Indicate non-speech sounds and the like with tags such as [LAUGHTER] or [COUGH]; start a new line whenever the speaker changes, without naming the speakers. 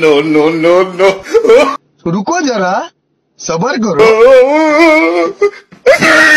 No no no no
रुको जरा सबर करो। [LAUGHS]
oh, oh, oh,